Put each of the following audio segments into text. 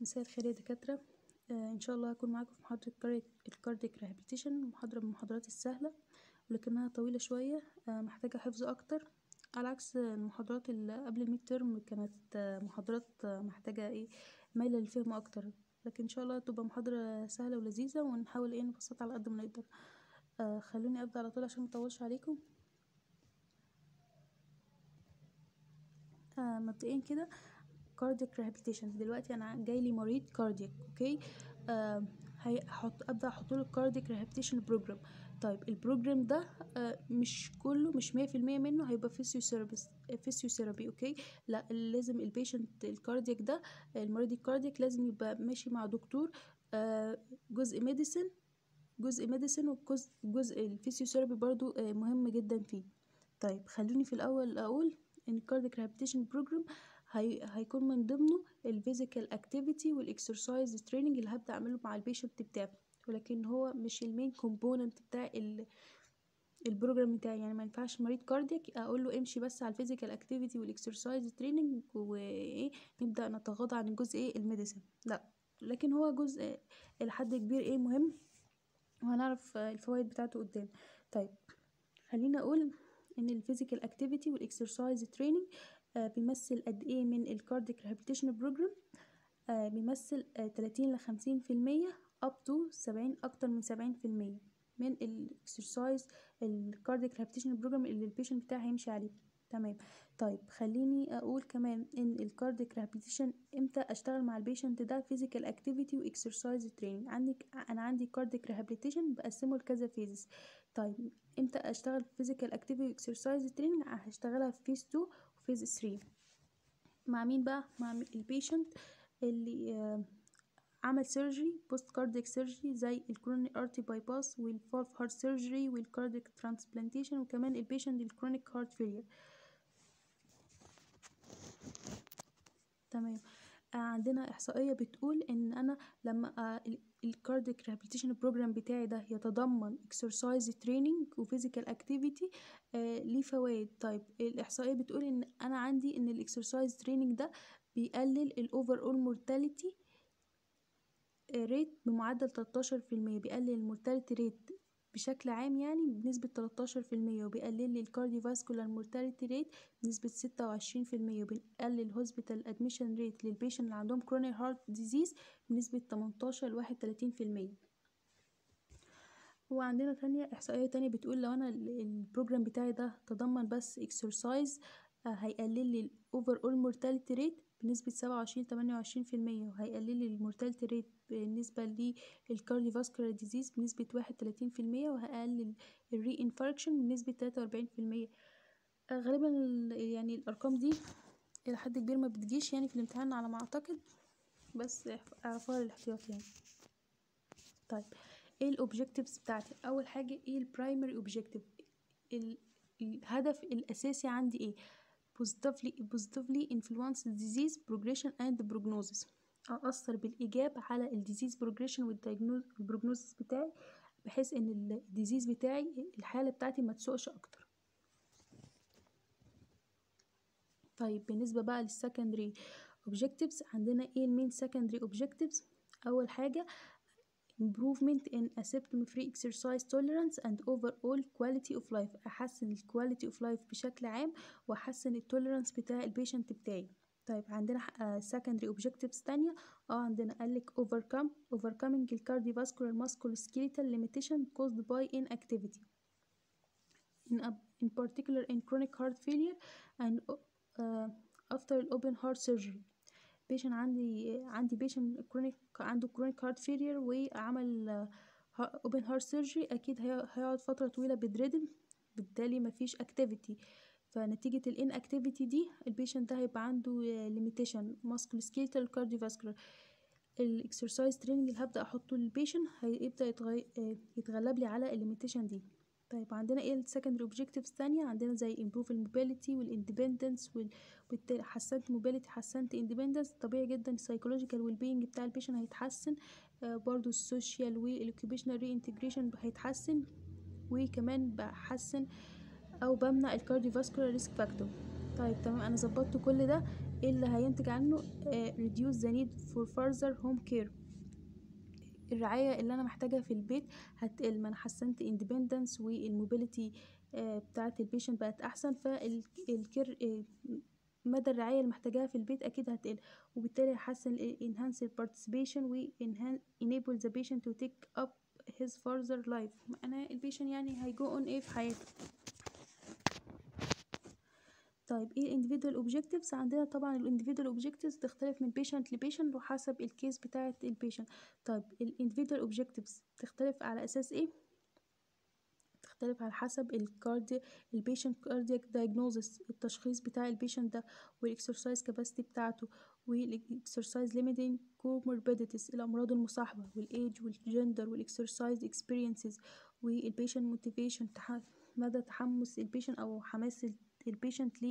مساء الخير يا دكاترة. آه إن شاء الله هكون معاكم في محاضرة ال cardiac rehabilitation محاضرة من المحاضرات السهلة ولكنها طويلة شوية آه محتاجة حفظ أكتر. على عكس المحاضرات اللي قبل ال midterm كانت آه محاضرات آه محتاجة إيه مايلة للفهم أكتر. لكن إن شاء الله تبقى محاضرة سهلة ولذيذة ونحاول إيه نبسطها على قد ما نقدر. آه خلوني أبدأ على طول عشان مطولش عليكم. آه مبدئيا كده cardiac rehabilitation دلوقتي أنا جاي لي مريض cardiac okay آه هحط أبدأ أحط له ال cardiac rehabilitation program طيب ال program ده آه مش كله مش مية في المية منه هيبقى physiotherapy physiotherapy okay لا لازم ال patient ال cardiac ده المريض ال cardiac لازم يبقى ماشي مع دكتور آه جزء medicine جزء medicine وجزء جزء ال physiotherapy برضو آه مهم جدا فيه. طيب خلوني في الأول أقول إن ال cardiac rehabilitation program هي... هيكون من ضمنه ال physical activity وال exercise training اللي هبدأ أعمله مع ال patient بتاعي. ولكن هو مش ال main component بتاع ال... ال program بتاعي. يعني ما ينفعش مريض cardiac أقول له امشي بس على ال physical activity وال exercise training وإيه نبدأ نتغاضى عن الجزء إيه ال medicine لا. لكن هو جزء إلى حد كبير إيه مهم. وهنعرف الفوائد بتاعته قدام. طيب. خلينا أقول إن ال physical activity وال exercise training بيمثل قد إيه من ال cardiac rehabilitation program آه بيمثل آه 30 ل 50 في المية up to 70 أكتر من 70 في المية من ال exercise ال cardiac rehabilitation program اللي ال patient بتاعي هيمشي عليه. تمام. طيب خليني أقول كمان إن ال cardiac rehabilitation إمتى أشتغل مع ال patient ده؟ physical activity و exercise training عندك أنا عندي cardiac rehabilitation بقسمه لكذا phases طيب إمتى أشتغل physical activity و exercise training هشتغلها في phase 2 و phase 3 مع مين بقى؟ مع ال patient اللي آه عمل surgery post cardiac surgery زي ال coronary artery bypass وال valve heart surgery وال cardiac transplantation وكمان ال patient ال chronic heart failure تمام. عندنا إحصائية بتقول إن أنا لما ال cardiac rehabilitation program بتاعي ده يتضمن exercise training و physical activity ليه فوائد؟ طيب الإحصائية بتقول إن أنا عندي إن ال exercise training ده بيقلل ال overall mortality rate بمعدل 13% بيقلل ال mortality rate بشكل عام يعني بنسبة 13% وبيقلل لي ال cardiovascular mortality rate بنسبة 26% وبيقلل ال hospital admission rate لل patient اللي عندهم chronic heart disease بنسبة 18 ل 31% وعندنا تانية إحصائية تانية بتقول لو أنا ال program بتاعي ده تضمن بس exercise هيقلل لي ال overall mortality rate بنسبة سبعة وعشرين تمانية وعشرين في المية وهيقلل لي ال mortality rate بالنسبة لل cardiovascular disease بنسبة واحد وتلاتين في المية وهقلل ال reinfarction بنسبة تلاتة وأربعين في المية. غالبا يعني الأرقام دي إلى حد كبير ما بتجيش يعني في الامتحان على ما أعتقد بس اعرفوها للاحتياط يعني. طيب إيه ال objectives بتاعتي؟ أول حاجة إيه ال primary objective الهدف الأساسي عندي إيه؟ Positively positively influence disease progression and prognosis. أأثر بالإيجاب على ال disease progression وال prognosis بتاعي بحيث إن ال disease بتاعي الحالة بتاعتي ما تسوقش أكتر. طيب بالنسبة بقى لل secondary objectives عندنا إيه ال main secondary objectives أول حاجة improvement in asymptom free exercise tolerance and overall quality of life احسن ال quality of life بشكل عام واحسن التوليرانس بتاع البيشنت بتاعي طيب عندنا uh, secondary objectives تانية اه عندنا قالك overcome overcoming the cardiovascular musculoskeletal limitation caused by inactivity in, a, in particular in chronic heart failure and uh, after open heart surgery patient عندي عندي patient chronic عنده chronic heart failure وعمل open heart surgery أكيد هيقعد فترة طويلة bedridden بالتالي مفيش activity فنتيجة ال inactivity دي ال patient ده هيبقى عنده limitation musculoskeletal cardiovascular ال exercise training اللي هبدأ أحطه لل patient هيبدأ. يتغلب لي على ال limitation دي طيب عندنا إيه ال secondary objectives تانية؟ عندنا زي improve ال mobility وال independence حسنت mobility حسنت independence طبيعي جدا ال psychological well-being بتاع ال patient هيتحسن. آه برضو ال social وال occupational reintegration هيتحسن. وكمان بحسن أو بمنع ال cardiovascular risk factor طيب تمام. أنا ظبطت كل ده. إيه اللي هينتج عنه؟ آه reduce the need for home care. الرعاية اللي أنا محتاجها في البيت هتقل ما أنا حسنت independence وال mobility بتاعة ال patient بقت أحسن فال care آه مدى الرعاية اللي محتاجاها في البيت أكيد هتقل وبالتالي هيحسن enhance participation و enable the patient to take up his further life. أنا ال patient يعني هيجو on إيه في حياته. طيب إيه individual objectives عندنا طبعا ال individual objectives تختلف من patient ل patient وحسب ال case بتاعة ال patient طيب ال individual objectives تختلف على أساس إيه؟ تختلف على حسب الكاردي ال patient cardiac diagnosis التشخيص بتاع ال patient ده وال exercise capacity بتاعته وال exercise limiting comorbidities الأمراض المصاحبة والايج والجندر والاكسرسايز experiences والبيشنت موتيفيشن مدى تحمس ال patient أو حماس ال patient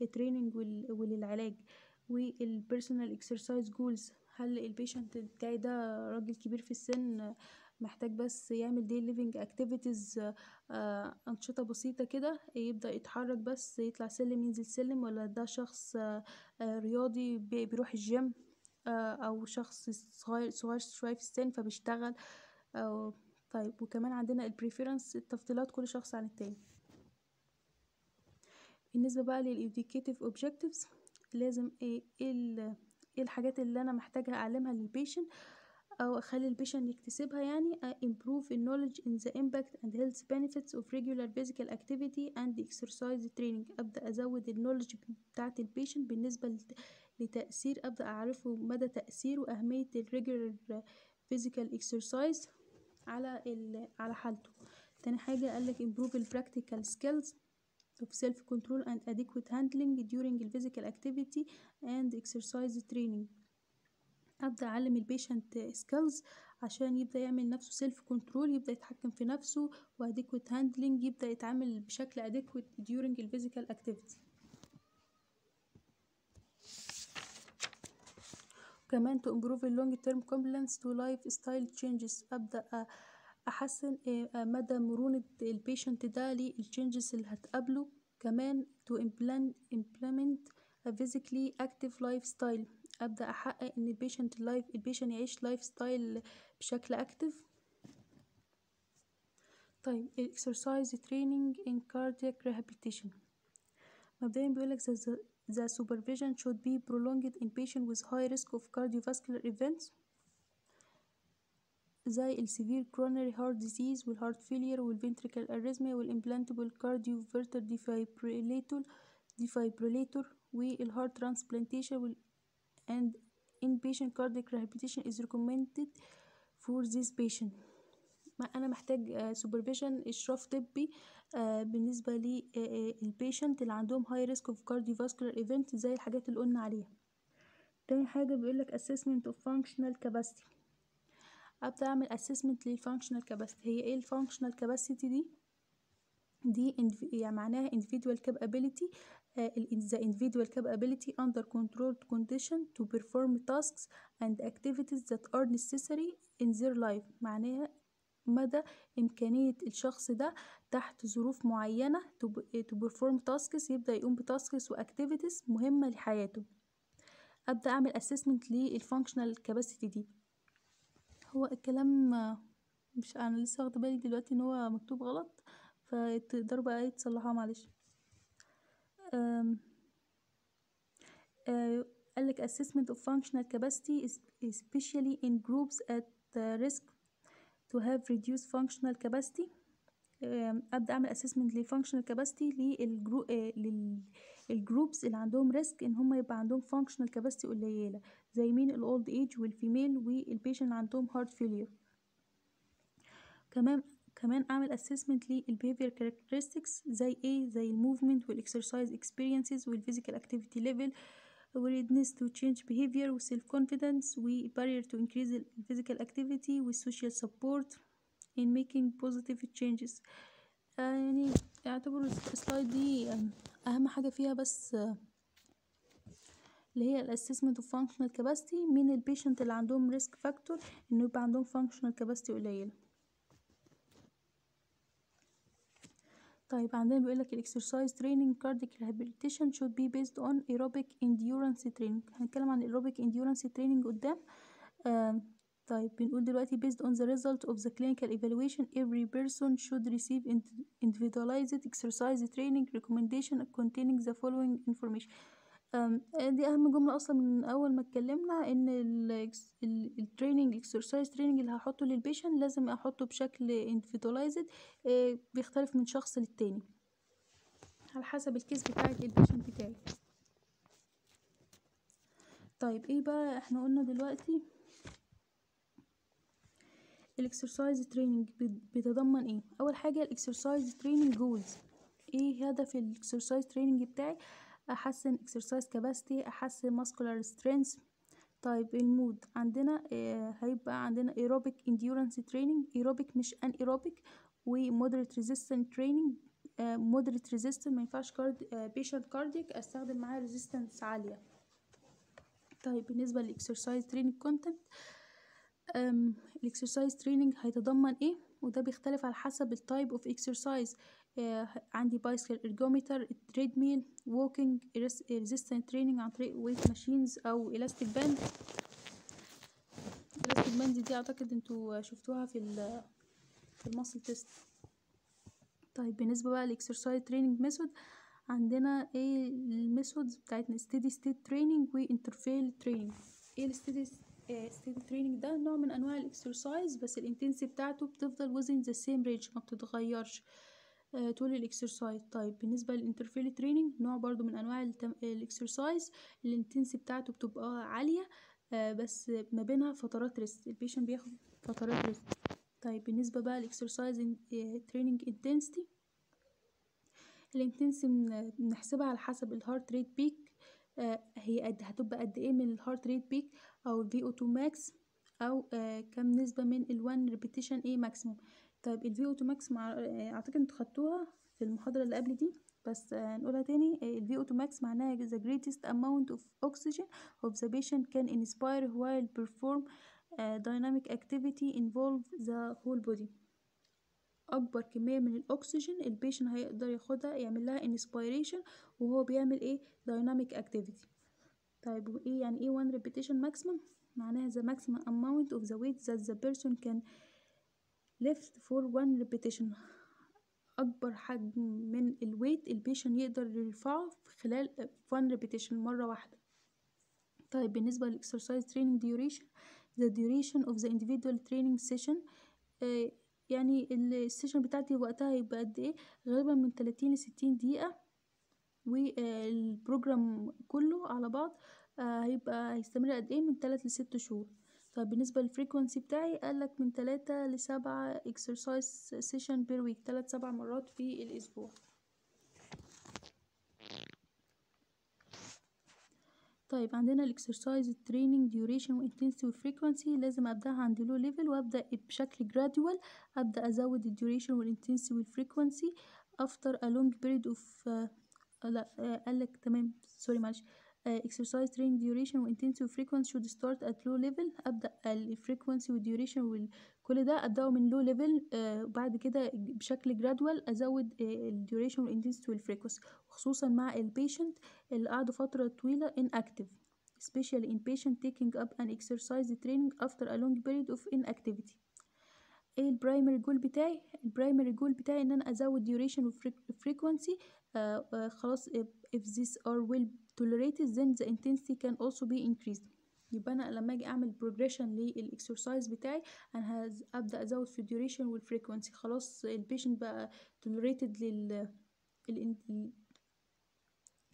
لل training وللعلاج. وال personal exercise goals هل ال patient بتاعي ده راجل كبير في السن محتاج بس يعمل daily living activities أنشطة بسيطة كده يبدأ يتحرك بس يطلع سلم ينزل سلم ولا ده شخص آه رياضي بيروح الجيم آه أو شخص صغير صغير شوية في السن فبيشتغل طيب. وكمان عندنا ال preference التفضيلات كل شخص عن التاني. بالنسبة بقى لل educative objectives لازم إيه إيه الحاجات اللي أنا محتاجة أعلمها لل patient أو أخلي ال patient يكتسبها يعني improve knowledge in the impact and health benefits of regular physical activity and exercise training. أبدأ أزود ال knowledge بتاعة ال patient بالنسبة لتأثير أبدأ أعرفه مدى تاثير وأهمية ال regular physical exercise على على حالته. تاني حاجة قالك improve ال practical skills of self control and adequate handling during physical activity and exercise training ابدا اعلم ال patient skills عشان يبدا يعمل نفسه self control يبدا يتحكم في نفسه و adequate handling يبدا يتعامل بشكل adequate during ال physical activity كمان to improve long term compliance to lifestyle changes ابدا أحسن مدى مرونة ال patient ده لل changes اللي هتقابله. كمان to implement, implement a physically active lifestyle. أبدأ أحقق إن ال patient life ال patient يعيش lifestyle بشكل active طيب ال exercise training in cardiac rehabilitation مبدئيا بيقولك the, the supervision should be prolonged in patient with high risk of cardiovascular events. زي السيفير coronary heart disease والهارت failure والventricular arrhythmia والimplantable cardioverter defibrillator defibrillator والهارت transplantation وال and inpatient cardiac rehabilitation is recommended for this patient أنا محتاج supervision اشراف طبي بالنسبة للبيشنت اللي عندهم high risk of cardiovascular event زي الحاجات اللي قلنا عليها تاني حاجة بيقولك assessment of functional capacity ابدا اعمل assessment للfunctional capacity هي إيه الfunctional capacity دي دي يعني معناها individual capability the individual capability under controlled condition to perform tasks and activities that are necessary in their life معناها مدى إمكانية الشخص ده تحت ظروف معينة to perform tasks يبدأ يقوم بتاسكس وأكتيفيتيز مهمة لحياته أبدأ أعمل assessment للfunctional capacity دي هو الكلام مش أنا لسه واخدة بالي دلوقتي إن هو مكتوب غلط فتقدروا بقى تصلحوها معلش قالك assessment of functional capacity especially in groups at risk to have reduced functional capacity ابدا اعمل assessment للfunctional capacity للجرو للجروبس اللي عندهم ريسك ان هم يبقى عندهم functional capacity قليله زي مين الاولد ايج والفيميل والبيشنت اللي عندهم heart failure كمان كمان اعمل assessment للbehavior characteristics زي إيه زي الموفمنت والاكسرسايز experiences والphysical activity level readiness to change behavior والself confidence وbarrier to increase physical activity والsocial support in making positive changes. آه يعني يعتبر ال slide دي أهم حاجة فيها بس آه اللي هي ال assessment of functional capacity من ال patient اللي عندهم risk factor إنه يبقى عندهم functional capacity قليله طيب عندنا بيقول لك ال exercise training cardiac rehabilitation should be based on aerobic endurance training. هنتكلم عن aerobic endurance training قدام آم، طيب بنقول دلوقتي based on the result of the clinical evaluation every person should receive indi- individualized exercise training recommendation containing the following information. أم، دي أهم جملة أصلا من أول ما اتكلمنا إن ال training exercise training اللي هحطه لل patient لازم أحطه بشكل individualized آه، بيختلف من شخص للتاني. على حسب ال case بتاعت ال patient بتاعي طيب إيه بقى إحنا قلنا دلوقتي؟ ال exercise training بيتضمن إيه؟ أول حاجة ال exercise training goals إيه هدف ال exercise training بتاعي؟ أحسن exercise capacity أحسن muscular strength طيب ال mode. عندنا آه هيبقى عندنا aerobic endurance training aerobic مش ان aerobic و moderate resistance training. آه moderate resistance ما ينفعش كارد آه patient cardiac أستخدم معاه resistance عالية. طيب بالنسبة لل exercise training content ال exercise training هيتضمن إيه؟ وده بيختلف على حسب ال type of exercise عندي bicycle ergometer treadmill walking resistance training عن طريق weight machines أو elastic band ال elastic band دي أعتقد إنتوا شفتوها في في ال muscle test طيب بالنسبة بقى لل exercise training method عندنا إيه ال methods بتاعتنا؟ steady state training و interval training إيه ال steady steady training ده نوع من أنواع ال exercise بس ال intensity بتاعته بتفضل within the same range ما بتتغيرش. آه، طول ال exercise طيب بالنسبة لل interval training نوع برضو من أنواع ال exercise ال intensity بتاعته بتبقى عالية آه، بس ما بينها فترات rest ال patient بياخد فترات rest طيب بالنسبة بقى لل exercise training intensity ال intensity بنحسبها على حسب ال heart rate peak هي قد هتبقى قد إيه من ال heart rate peak أو ال VO 2 max أو آه، كم نسبة من ال1 repetition إيه maximum طيب ال VO 2 max آه، أعتقد إنتوا خدتوها في المحاضرة اللي قبل دي بس آه، نقولها تاني. ال VO 2 max معناها the greatest amount of oxygen of the patient can inspire while perform dynamic activity involve the whole body. اكبر كميه من الاكسجين ال patient هيقدر ياخدها يعمل لها inspiration وهو بيعمل إيه dynamic activity طيب وايه يعني إيه one repetition maximum معناها the maximum amount of the weight that the person can lift for one repetition اكبر حجم من ال weight ال patient يقدر يرفعه خلال one repetition مره واحدة طيب بالنسبة لل exercise training duration the duration of the individual training session آه، يعني ال session بتاعتي وقتها هيبقى قد إيه؟ غالبا من 30 ل 60 دقيقة وال program كله على بعض آه، هيبقى هيستمر قد إيه؟ من 3 ل 6 شهور. بالنسبة لل frequency بتاعي قالك من 3 ل 7 exercise session per week 3 7 مرات في الأسبوع. طيب عندنا ال exercise training duration و intensity و frequency لازم أبدأها عند low level وأبدأ بشكل gradual أبدأ أزود ال duration وال intensity وال frequency after a long period of لا آه، قالك تمام sorry معلش. Exercise training duration و intensity و frequency should start at low level. أبدأ ال frequency وال duration وكل ده أبدأه من low level آه، وبعد كده بشكل gradual أزود ال duration وال intensity وال frequency خصوصا مع ال patient اللي قعدوا فترة طويلة inactive especially in patient taking up an exercise training after a long period of inactivity. إيه ال primary goal بتاعي ال primary goal بتاعي إن أنا أزود duration و frequency آه آه خلاص if, these are well tolerated then the intensity can also be increased. يبقى أنا لما أجي أعمل progression لل exercise بتاعي أنا أبدأ أزود في ال duration وال frequency خلاص ال patient بقى tolerated لل ال-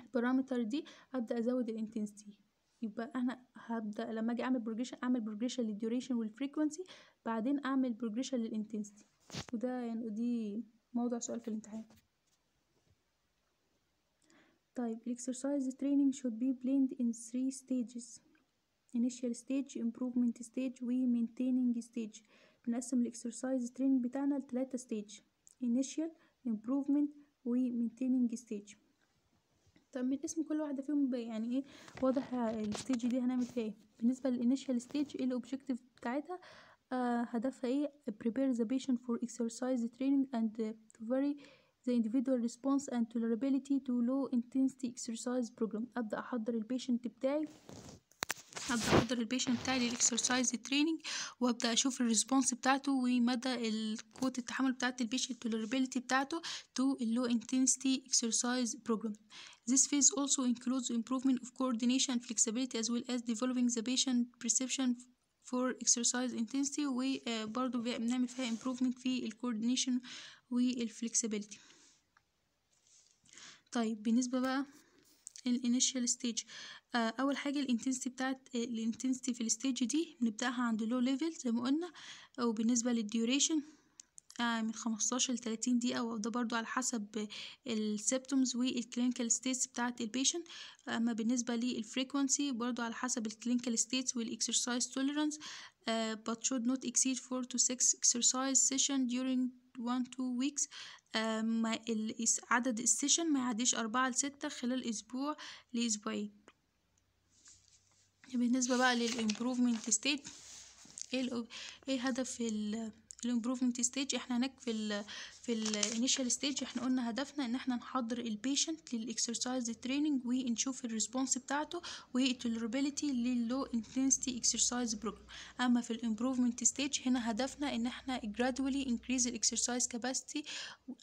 parameter دي هبدا أزود ال intensity يبقى أنا هبدأ لما أجي أعمل progression أعمل progression لل duration وال frequency بعدين أعمل progression لل intensity وده يعني دي موضوع سؤال في الامتحان. طيب الاكسرسايز training should be planned in three stages initial stage improvement stage و maintaining stage بنقسم الاكسرسايز training بتاعنا لتلاتة stage initial improvement و maintaining stage طب من اسم كل واحدة فيهم ب- يعني ايه واضح الستيج دي هنعمل فيها ايه بالنسبة للانيشال ستيج ايه الاوبجيكتيف بتاعتها آه هدفها ايه prepare the patient for exercise training and uh, to vary the individual response and tolerability to low intensity exercise program ابدا احضر البيشنت بتاعي ابدا احضر البيشنت بتاعي للاكسرسايز تريننج وابدا اشوف الريسبونس بتاعته ومدى قوه التحمل بتاعت البيشنت tolerability بتاعته to low intensity exercise program This phase also includes improvement of coordination and flexibility as well as developing the patient perception for exercise intensity وبرضه بنعمل فيها improvement في ال coordination وال flexibility طيب بالنسبة بقى ال initial stage أول حاجة ال intensity بتاعت ال intensity في ال stage دي بنبدأها عند low level زي ما قلنا. وبالنسبة لل duration آه من 15 ل 30 دقيقة وده برضو على حسب ال symptoms وال clinical status بتاعت ال patient أما بالنسبة لل frequency برضو على حسب ال clinical status tolerance uh, but should not exceed 4 to 6 exercise session during 1 2 weeks. آه عدد ال session ما يعديش أربعة لستة خلال أسبوع لأسبوعين. بالنسبة بقى لل improvement stage إيه هدف ال improvement stage إحنا هناك في في ال initial stage إحنا قلنا هدفنا ان إحنا نحضر ال patient لل exercise training ونشوف ال response بتاعته وال tolerability لل low intensity exercise program أما في ال improvement stage هنا هدفنا ان إحنا gradually increase ال exercise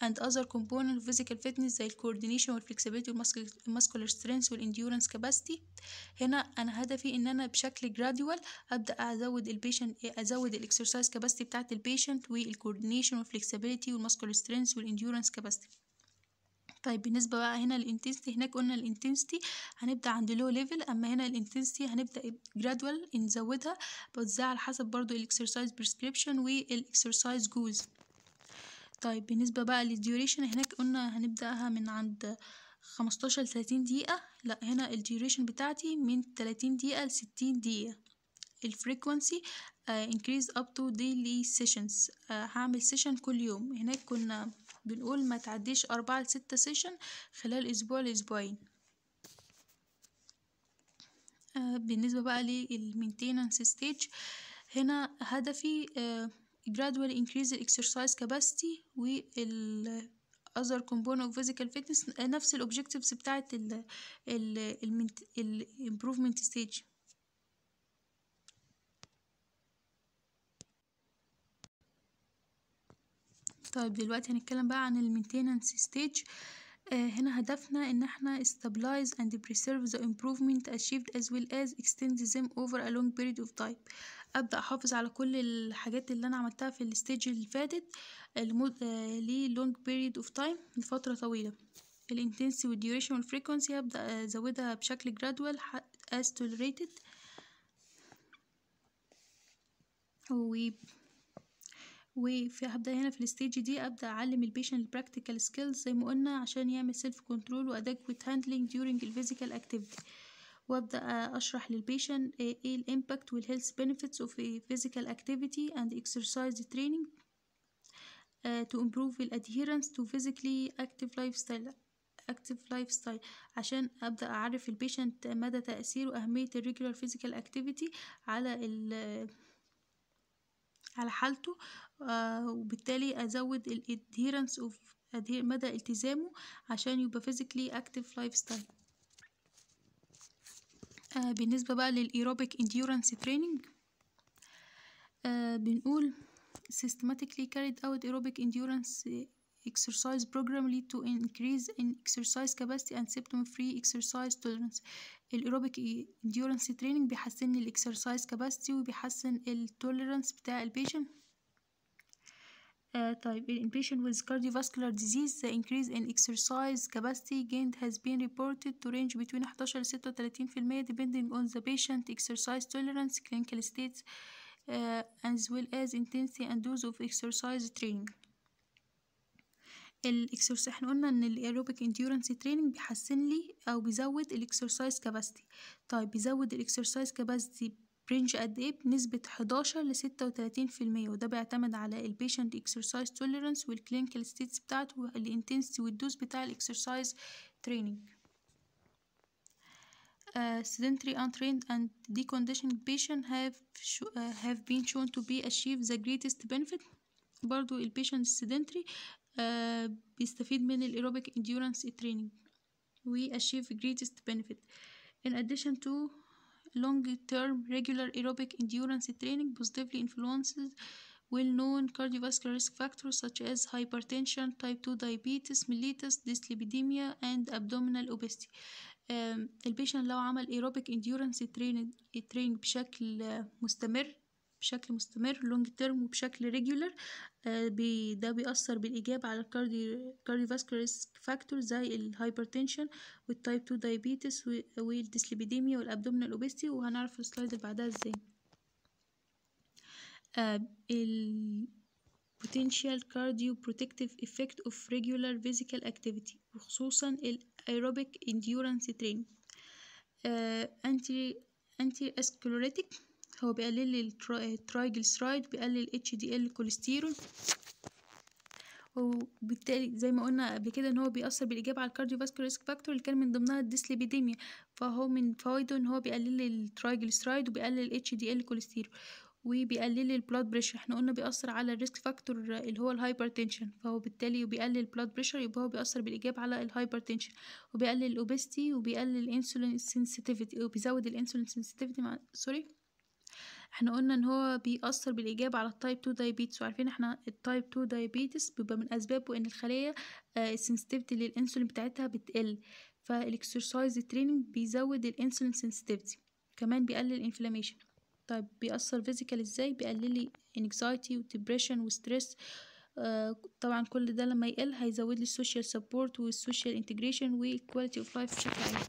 and other component of physical fitness زي الكوردينيشن والفلكسبيليتي والماسكولار سترينث والانديورنس كاباسيتي هنا أنا هدفي ان أنا بشكل gradual أبدأ أزود البيشنت أزود الاكسرسايز كاباسيتي بتاعت البيشنت والكوردينيشن والفلكسبيليتي والماسكولار سترينث والانديورنس كاباسيتي طيب بالنسبة بقى هنا ال intensity هناك قلنا ال intensity هنبدأ عند low level أما هنا ال intensity هنبدأ gradual نزودها بس على حسب برضو ال exercise prescription وال exercise dose طيب بالنسبة بقى لل duration هناك قلنا هنبدأها من عند خمستاشر لتلاتين دقيقة. لا هنا ال duration بتاعتي من تلاتين دقيقة لستين دقيقة. ال frequency increase up to daily sessions uh, هعمل session كل يوم هناك كنا بنقول ما تعديش أربعة لستة session خلال أسبوع لأسبوعين uh, بالنسبة بقى لل maintenance stage هنا هدفي gradually increase the exercise capacity وال other component of physical fitness نفس ال objectives بتاعت ال ال improvement stage طيب دلوقتي هنتكلم بقى عن ال maintenance stage. آه هنا هدفنا إن إحنا stabilize and preserve the improvement achieved as well as extend them over a long period of time. أبدأ أحافظ على كل الحاجات اللي أنا عملتها في ال stage اللي فاتت لمد آه ل long period of time لفترة طويلة. ال intensity وال duration وال frequency هبدا أزودها بشكل gradual as tolerated. و وفي هبدأ هنا في ال stage دي أبدأ أعلم ال patient ال practical skills زي ما قلنا عشان يعمل self control و adequate handling during ال physical activity وأبدأ أشرح لل patient إيه الامباكت والهيلث بنفيتس اوف physical and exercise training uh, to improve ال adherence to physically active lifestyle active lifestyle. عشان أبدأ أعرف ال patient مدى تاثير وأهمية ال regular physical activity على ال على حالته آه وبالتالي ازود ال adherence of مدى التزامه عشان يبقى physically active lifestyle آه بالنسبة بقى endurance training آه بنقول systematically carried out aerobic endurance exercise program lead to increase in exercise capacity and symptom free exercise tolerance الايروبيك endurance training بيحسن لي الاكسرسايز capacity وبيحسن التوليرانس بتاع البيشنت Uh, طيب in patient with cardiovascular disease the increase in exercise capacity gained has been reported to range between 11 ل 36% depending on the patient exercise tolerance clinical states uh, as well as intensity and dose of exercise training ال exercise إحنا قلنا إن ال aerobic endurance training بيحسن لي أو بيزود ال exercise capacity طيب بيزود ال exercise capacity ب range قد إيه؟ بنسبة 11 ل 36 في المية وده بيعتمد على ال patient exercise tolerance وال clinical status بتاعته وال intensity وال dose بتاع ال exercise training Uh, sedentary untrained and deconditioned patient have uh, have been shown to be achieve the greatest benefit. برضو البيشنت السيدنتري آه بيستفيد من الايروبيك endurance training we achieve greatest benefit in addition to long term regular aerobic endurance training positively influences well-known cardiovascular risk factors such as hypertension, type 2 diabetes, mellitus, dyslipidemia, and abdominal obesity. آم، ال patient لو عمل aerobic endurance training, training بشكل آه، مستمر بشكل مستمر long term وبشكل regular آه، ده بيأثر بالإيجاب على ال cardio cardiovascular risk factors زي الهايبرتنشن والتايب 2 diabetes والديسليبيديميا والابدومينال اوبستي وهنعرف ال slide اللي بعدها إزاي. آه، ال potential cardioprotective effect of regular physical activity وخصوصا ال aerobic endurance training. آه، anti anti هو بيقلل ال triglyceride بيقلل HDL cholesterol وبالتالي زي ما قلنا قبل كده إن هو بيأثر بالإيجاب على ال cardiovascular risk factor اللي كان من ضمنها ال dyslipidemia. فهو من فوائده إن هو بيقلل ال triglyceride وبيقلل ال HDL cholesterol وبيقلل ال blood pressure إحنا قلنا بيأثر على ال risk factor اللي هو ال hypertension فهو بالتالي بيقلل ال blood pressure يبقى هو بيأثر بالإيجاب على ال hypertension وبيقلل ال obesity وبيقلل ال insulin sensitivity وبيزود ال insulin sensitivity مع sorry إحنا قلنا إن هو بيأثر بالإيجاب على ال type 2 diabetes وعارفين إحنا ال type 2 diabetes بيبقى من أسبابه إن الخلية ال sensitivity للإنسولين بتاعتها بتقل. فال exercise training بيزود ال insulin sensitivity كمان بيقلل ال inflammation طيب بيأثر physical إزاي؟ بيقلل لي anxiety و depression و stress آه طبعا كل ده لما يقل هيزود لي ال social support وال social integration وال quality of life بشكل عام.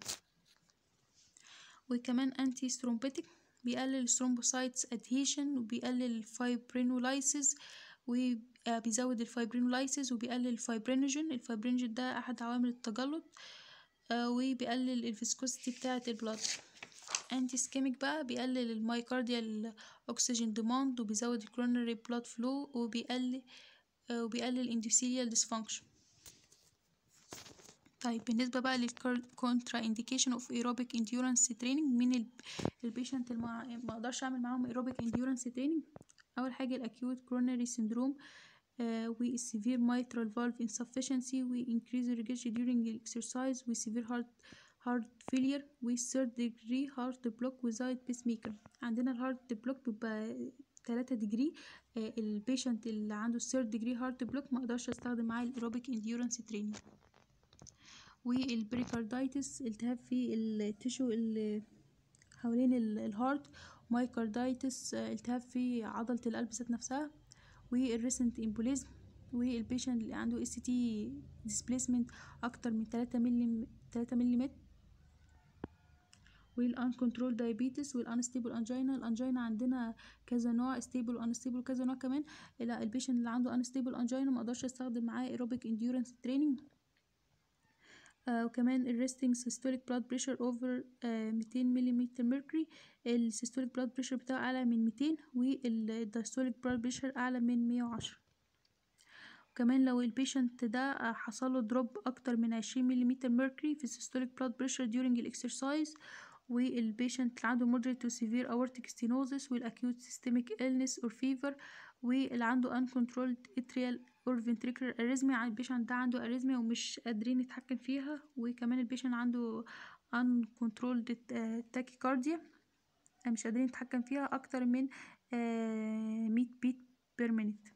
وكمان انتي ثرومبوتيك بيقلل الثرومبوسايتس ادهيشن وبيقلل الفايبرينولايسيس وبيزود الفايبرينولايسيس وبيقلل الفايبرينوجين الفايبرينوجين ده أحد عوامل التجلط آه وبيقلل ال viscosity بتاعة ال blood anti ischemic بقى بيقلل ال myocardial oxygen demand وبيزود ال coronary blood flow وبيقلل آه وبيقلل ال endothelial dysfunction طيب بالنسبة بقى لل contraindication of aerobic endurance training مين ال patient اللي ما أقدرش اعمل معاهم aerobic endurance training أول حاجة ال acute coronary syndrome وال severe mitral valve insufficiency و increase regurgitation during exercise و severe heart heart failure و third degree heart block without pacemaker. عندنا ال heart block بيبقى تلاتة degree ال patient اللي عنده ال third degree heart block ما أقدرش استخدم معاه ال aerobic endurance training وال pericarditis التهاب في ال tissue اللي حوالين ال heart myocarditis التهاب في عضلة القلب ذات نفسها وال recent embolism وال patient اللي عنده ST displacement أكتر من تلاتة ملي تلاتة مليمتر وال uncontrolled diabetes وال unstable angina ال angina عندنا كذا نوع stable و unstable وكذا نوع كمان لا ال patient اللي عنده unstable angina ما أقدرش استخدم معاه aerobic endurance training وكمان ال resting systolic blood pressure over ميتين ملم mercury ال systolic blood pressure بتاعه أعلى من ميتين وال diastolic blood pressure أعلى من مية وعشرة. وكمان لو ال patient ده حصله drop أكتر من عشرين ملم mercury في ال systolic blood pressure during ال exercise وال patient اللي عنده moderate to severe aortic stenosis وال acute systemic illness or fever واللي عنده uncontrolled atrial or ventricular arrhythmia ال patient ده عنده arrhythmia ومش قادرين نتحكم فيها وكمان ال patient عنده uncontrolled tachycardia مش قادرين نتحكم فيها أكتر من مية بيت بير minute.